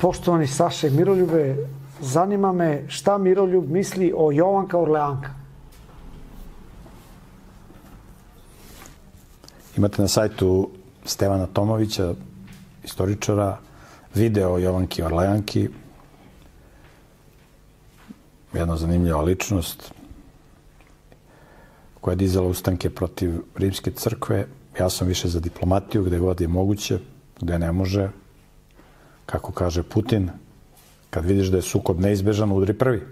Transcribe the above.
Poštovani Saše Miroljube, zanima me šta Miroljub misli o Jovanka Orleanka. Imate na sajtu Stevana Tomovića, istoričara, video o Jovanki Orleanki. Jedna zanimljiva ličnost koja je dizala ustanke protiv rimske crkve. Ja sam više za diplomatiju, gde god je moguće, gde ne može, kako kaže Putin, kad vidiš da je sukob neizbežan, udri prvi.